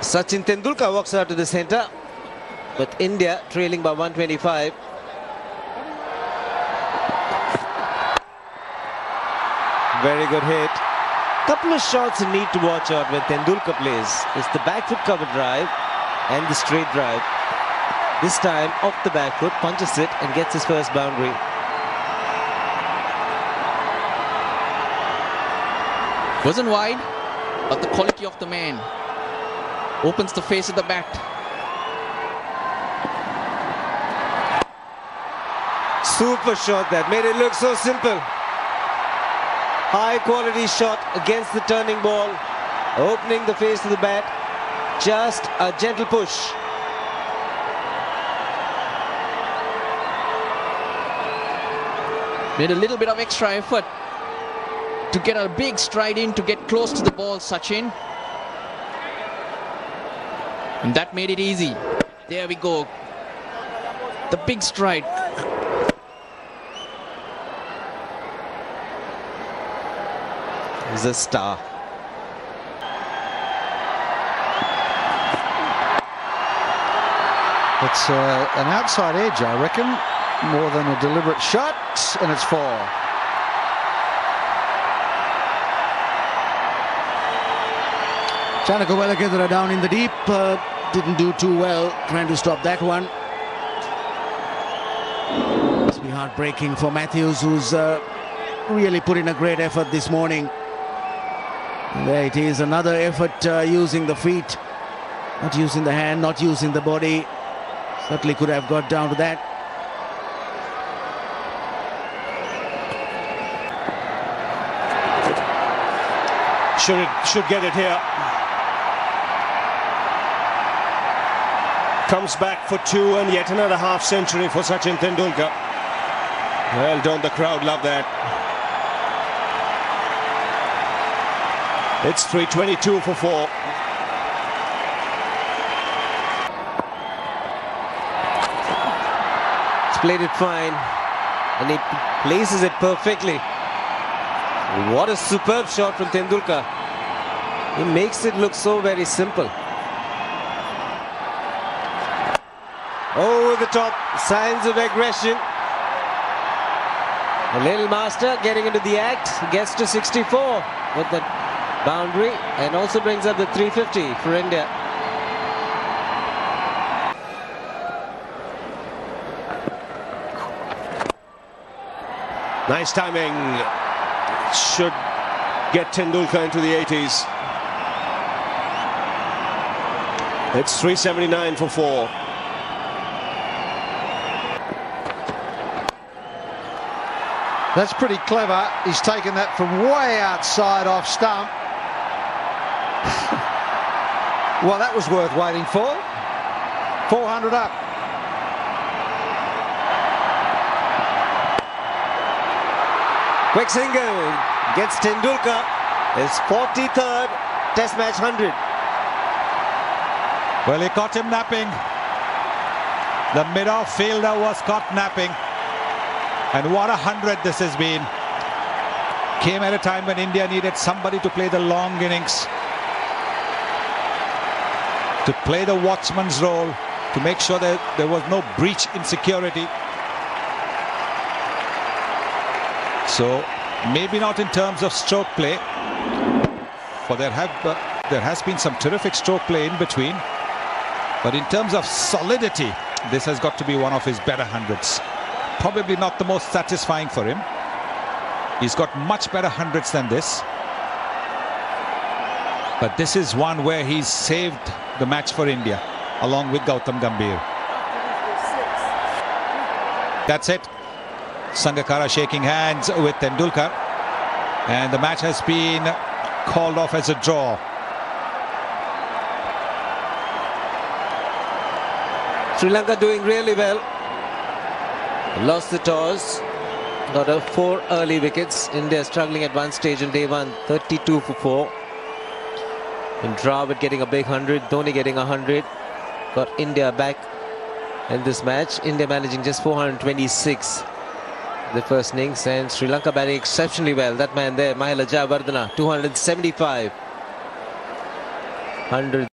Sachin Tendulkar walks out to the centre with India trailing by 125. Very good hit. Couple of shots you need to watch out when Tendulkar plays. It's the back foot cover drive and the straight drive. This time off the back foot, punches it and gets his first boundary. Wasn't wide, but the quality of the man opens the face of the bat. Super shot that made it look so simple. High quality shot against the turning ball, opening the face of the bat. Just a gentle push. Made a little bit of extra effort to get a big stride in to get close to the ball, Sachin. And that made it easy. There we go. The big stride. He's a star. It's uh, an outside edge, I reckon, more than a deliberate shot, and it's four. Chanaka Welegedara down in the deep, uh, didn't do too well trying to stop that one. Must be heartbreaking for Matthews, who's uh, really put in a great effort this morning. There it is, another effort uh, using the feet, not using the hand, not using the body. Certainly could have got down to that. Should it, should get it here. Comes back for two and yet another half century for Sachin Tendulkar. Well, don't the crowd love that? It's 322 for four. He's played it fine and he places it perfectly. What a superb shot from Tendulkar. He makes it look so very simple. The top, signs of aggression. The little master getting into the act, gets to 64 with the boundary and also brings up the 350 for India. Nice timing. Should get Tendulkar into the 80s. It's 379 for four. That's pretty clever. He's taken that from way outside off stump. well, that was worth waiting for. 400 up. Quick single gets Tendulkar his 43rd Test match 100. Well, he caught him napping. The mid-off fielder was caught napping. And what a hundred this has been. Came at a time when India needed somebody to play the long innings. To play the watchman's role. To make sure that there was no breach in security. So maybe not in terms of stroke play. For there have uh, there has been some terrific stroke play in between. But in terms of solidity, this has got to be one of his better hundreds. Probably not the most satisfying for him. He's got much better hundreds than this. But this is one where he's saved the match for India, along with Gautam Gambhir. That's it. Sangakkara shaking hands with Tendulkar. And the match has been called off as a draw. Sri Lanka doing really well. Lost the toss. Got a four early wickets. India struggling at one stage in day one, 32 for four. And Dravid getting a big 100, Dhoni getting a 100. Got India back in this match. India managing just 426 the first innings and Sri Lanka batting exceptionally well. That man there, Mahela Jayawardene, 275. 100